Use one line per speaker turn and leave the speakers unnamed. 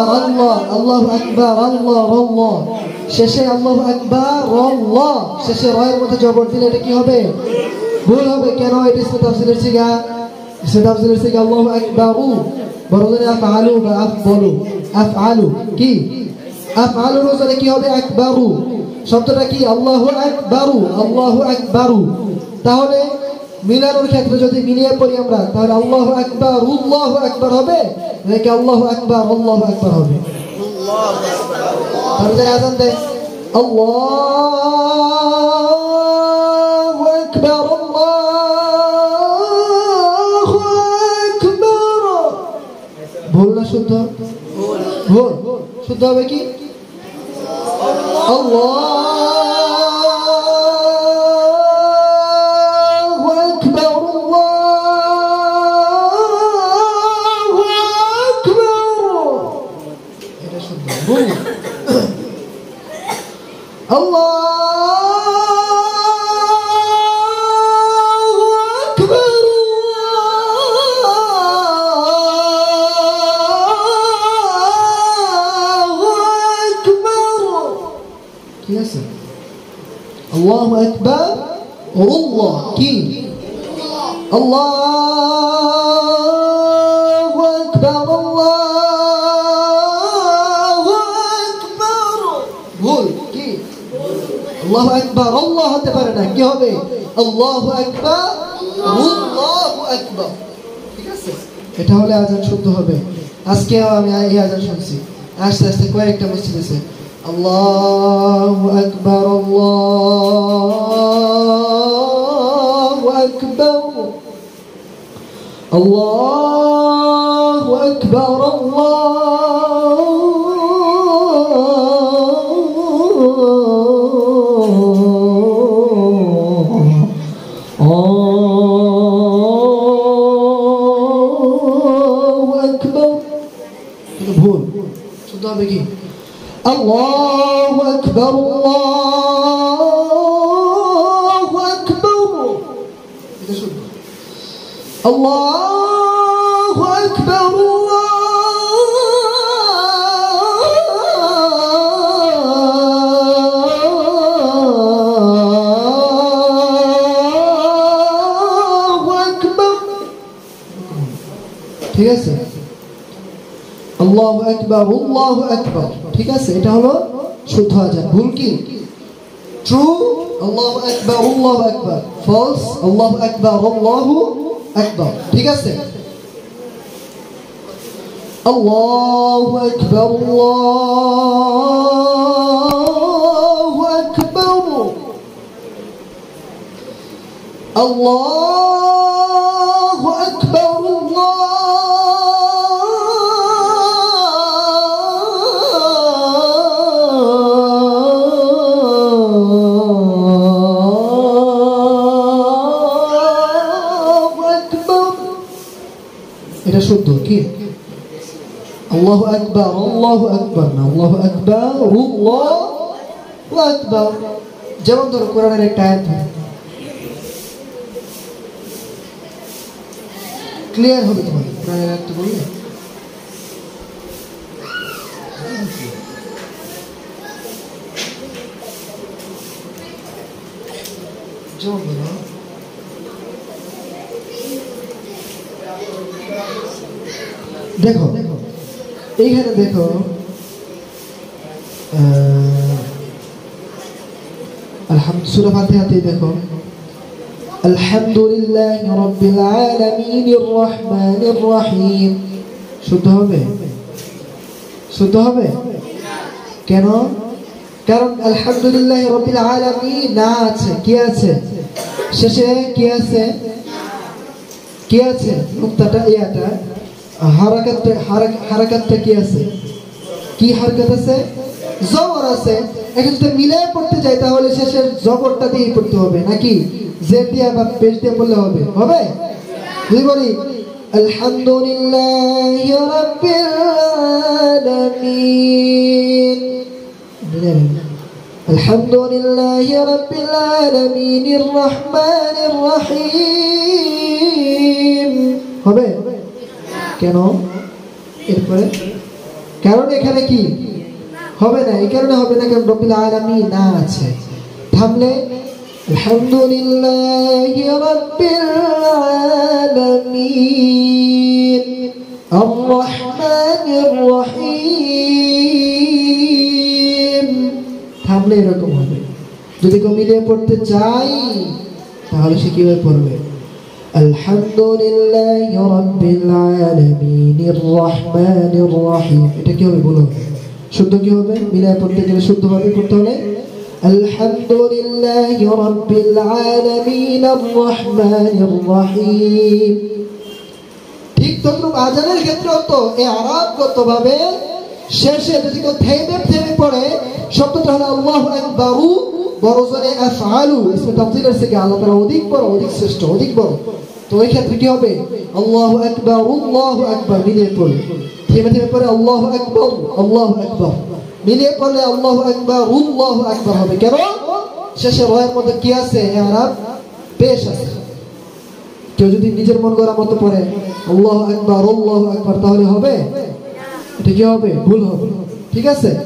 আল্লাহ আল্লাহ আকবার, আল্লাহ আল্লাহ। শেষে আল্লাহ আকবার, আল্লাহ। শেষে রয়ের মধ্যে জবর দিলে এটা কি হবে? ভুল হবে। কেন? এটা ইসমে তাফসিলের সিগা ইসমে তাফসিলের সিগা আল্লাহ আকবার। উ বড় করে আফআলু বা আফবলু আফআলু কি? আফআলুর ওজনে কি হবে? আকবারু। শব্দটা কি? আল্লাহু আকবারু আল্লাহু আকবারু। তাহলে মিলানোর ক্ষেত্রে যদি মিলিয়ে পড়ি আমরা, তাহলে আল্লাহু আকবার উল্লাহু একবার হবে? নাকি আল্লাহু আকবার আল্লাহু আকবার হবে? ভুল না শুদ্ধ? ভুল। শুদ্ধ হবে কি? আল্লাহু بوم الله أكبر الله أكبر. ياسر الله أكبر. الله. كين. الله. আল্লাহু আকবার আল্লাহ হতে পারে না কি হবে আল্লাহু আকবার আল্লাহু আকবার ঠিক আছে এটা হলে আজান শুদ্ধ হবে আজকেও আমি এই আজান শুনছি আস্তে আস্তে কয়েকটা মসজিদ আছে আল্লাহু আকবার আল্লাহু আকবার আল্লাহু আকবার আল্লাহ الصادقين الله أكبر الله أكبر. الله أكبر الله أكبر. تيسر. আল্লাহু আকবার ঠিক আছে আল্লাহু আকবার আল্লাহু আকবার ঠিক আছে এটা হলো শুদ্ধ আজান ভুল কি ট্রু আল্লাহু আকবার আল্লাহু আকবার ফলস আল্লাহু আকবার আল্লাহু আকবার ঠিক আছে আল্লাহু আকবার আল্লাহু আকবার আল্লাহু এটা শুদ্ধ কি আল্লাহু আকবার আল্লাহু আকবার না আল্লাহু আকবার আল্লাহু আকবার যেমন ধরো কোরআনের একটা আয়াত ক্লিয়ার হবে তোমার কোরআনের আয়াতটা বললে যেমন দেখো, এইখানে দেখো দেখো, আলহামদুলিল্লাহ রহিম। শুদ্ধ হবে? শুদ্ধ হবে? কেন? কারণ আলহামদুলিল্লাহ রব্বিল আলামিন না আছে। কি আছে? শেষে কি আছে? কি আছে? নুক্তাটা ইয়াটা। হারাকাতটা হারাকাতটা কি আছে কি হারকাত আছে জবর আছে এখন যদি মিলাই পড়তে যাই তাহলে শেষের জবরটা দিয়ে পড়তে হবে নাকি জেড দিয়ে বা পেশ দিয়ে পড়লে হবে হবে যদি বলি আলহামদুলিল্লাহ রাব্বিল আলামিন الحمد لله رب العالمين الرحمن الرحيم হবে কেন? এরপরে, কারণ এখানে কি? হবে না, এই কারণে হবে না, কারণ রবিল আলামিন না আছে। থামলে থামলে এরকম হবে। যদি কেউ মিলিয়ে পড়তে চাই তাহলে সে কীভাবে পড়বে? الحمد لله رب العالمين الرحمن الرحيم এটা কি হবে বলো শুদ্ধ কি হবে মিলায় পড়তে গেলে শুদ্ধ ভাবে পড়তে হলে الحمد لله رب العالمين الرحمن الرحيم ঠিক তদ্রুপ আজানের ক্ষেত্রেও তো এই আরাবগত ভাবে শেষে যদি কেউ থেমে থেমে পড়ে শব্দটা হলো আল্লাহ আকবারু বড় জোরে আফআলু ইসমে তাফসীলের থেকে আল্লাহ তাআলা অধিক বড় অধিক শ্রেষ্ঠ অধিক বড় তো ওই ক্ষেত্রে কি হবে। আল্লাহু আকবার আল্লাহু আকবার, মিলিয়ে পড়ে। থেমে থেমে পড়ে আল্লাহু আকবার আল্লাহু আকবার। মিলিয়ে পড়লে আল্লাহু আকবার, আল্লাহু একবার হবে। কেন? শেষে রয়ের মধ্যে কি আছে? এ আরাব পেশ আছে। কেউ যদি নিজের মন করার মতো পড়ে, আল্লাহ একবার আল্লাহ একবার তাহলে হবে? এটা কি হবে? ভুল হবে। ঠিক আছে?